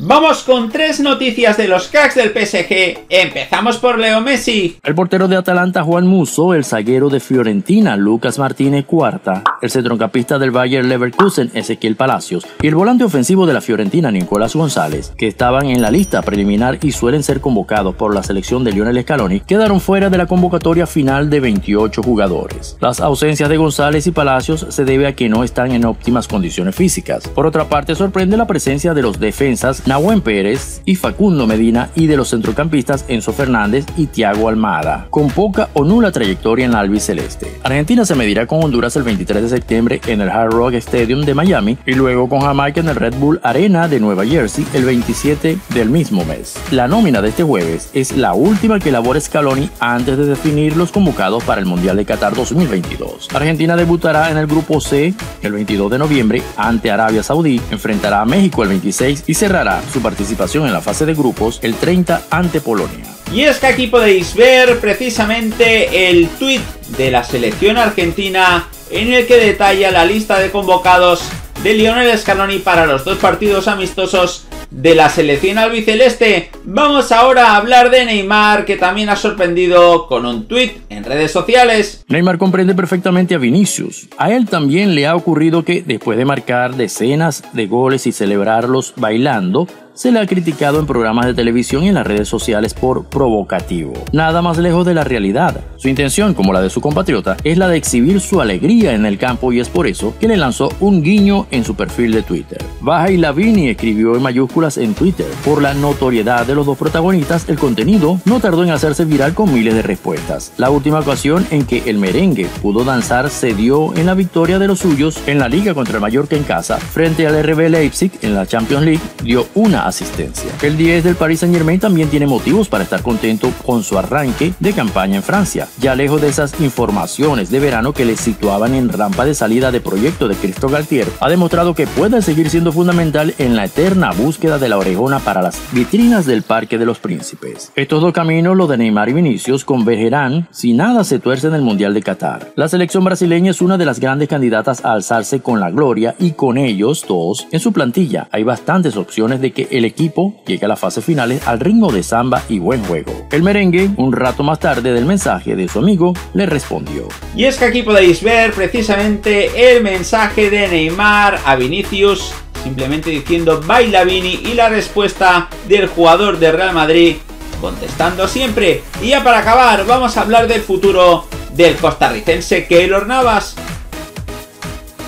Vamos con tres noticias de los cracks del PSG. Empezamos por Leo Messi. El portero de Atalanta Juan Musso, el zaguero de Fiorentina Lucas Martínez Cuarta, el centrocampista del Bayer Leverkusen Ezequiel Palacios y el volante ofensivo de la Fiorentina Nicolás González, que estaban en la lista preliminar y suelen ser convocados por la selección de Lionel Scaloni, quedaron fuera de la convocatoria final de 28 jugadores. Las ausencias de González y Palacios se debe a que no están en óptimas condiciones físicas. Por otra parte, sorprende la presencia de los defensas Nahuén Pérez y Facundo Medina y de los centrocampistas Enzo Fernández y Thiago Almada, con poca o nula trayectoria en la albiceleste. Argentina se medirá con Honduras el 23 de septiembre en el Hard Rock Stadium de Miami y luego con Jamaica en el Red Bull Arena de Nueva Jersey el 27 del mismo mes. La nómina de este jueves es la última que elabora Scaloni antes de definir los convocados para el Mundial de Qatar 2022. Argentina debutará en el grupo C el 22 de noviembre ante Arabia Saudí, enfrentará a México el 26 y cerrará su participación en la fase de grupos el 30 ante Polonia. Y es que aquí podéis ver precisamente el tweet de la selección argentina en el que detalla la lista de convocados de Lionel Scaloni para los dos partidos amistosos de la selección albiceleste. Vamos ahora a hablar de Neymar, que también ha sorprendido con un tweet en redes sociales. Neymar comprende perfectamente a Vinicius. A él también le ha ocurrido que después de marcar decenas de goles y celebrarlos bailando, se le ha criticado en programas de televisión y en las redes sociales por provocativo. Nada más lejos de la realidad. Su intención, como la de su compatriota, es la de exhibir su alegría en el campo y es por eso que le lanzó un guiño en su perfil de Twitter. Baja y Lavini escribió en mayúsculas en Twitter. Por la notoriedad de los dos protagonistas, el contenido no tardó en hacerse viral con miles de respuestas. La última ocasión en que el merengue pudo danzar se dio en la victoria de los suyos en la liga contra el Mallorca en casa frente al RB Leipzig en la Champions League dio una asistencia. El 10 del Paris Saint Germain también tiene motivos para estar contento con su arranque de campaña en Francia, ya lejos de esas informaciones de verano que le situaban en rampa de salida de proyecto de Cristo Galtier, ha demostrado que puede seguir siendo fundamental en la eterna búsqueda de la orejona para las vitrinas del Parque de los Príncipes. Estos dos caminos, los de Neymar y Vinicius, convergerán si nada se tuerce en el Mundial de Qatar. La selección brasileña es una de las grandes candidatas a alzarse con la gloria y con ellos dos en su plantilla hay bastantes opciones de que el equipo llega a las fases finales al ritmo de samba y buen juego. El merengue, un rato más tarde del mensaje de su amigo, le respondió. Y es que aquí podéis ver precisamente el mensaje de Neymar a Vinicius, simplemente diciendo baila Vini y la respuesta del jugador de Real Madrid contestando siempre. Y ya para acabar, vamos a hablar del futuro del costarricense Keylor Navas,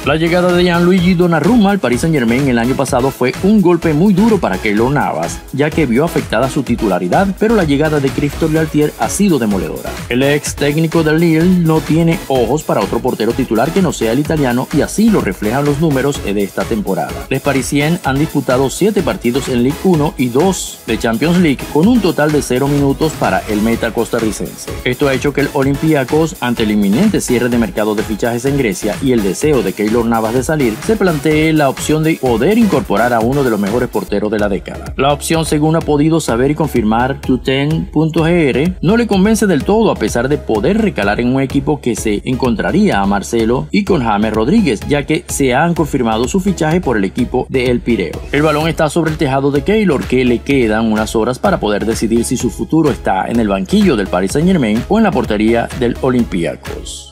la llegada de Gianluigi Donnarumma al Paris Saint-Germain el año pasado fue un golpe muy duro para Keylor Navas, ya que vio afectada su titularidad, pero la llegada de Christophe Galtier ha sido demoledora. El ex técnico del Lille no tiene ojos para otro portero titular que no sea el italiano y así lo reflejan los números de esta temporada. Les Parisiens han disputado 7 partidos en Ligue 1 y 2 de Champions League con un total de 0 minutos para el meta costarricense. Esto ha hecho que el Olympiacos, ante el inminente cierre de mercado de fichajes en Grecia y el deseo de que Keylor Navas de salir, se plantee la opción de poder incorporar a uno de los mejores porteros de la década. La opción, según ha podido saber y confirmar Tuten.gr, no le convence del todo a pesar de poder recalar en un equipo que se encontraría a Marcelo y con James Rodríguez, ya que se han confirmado su fichaje por el equipo de El Pireo. El balón está sobre el tejado de Keylor, que le quedan unas horas para poder decidir si su futuro está en el banquillo del Paris Saint Germain o en la portería del Olympiacos.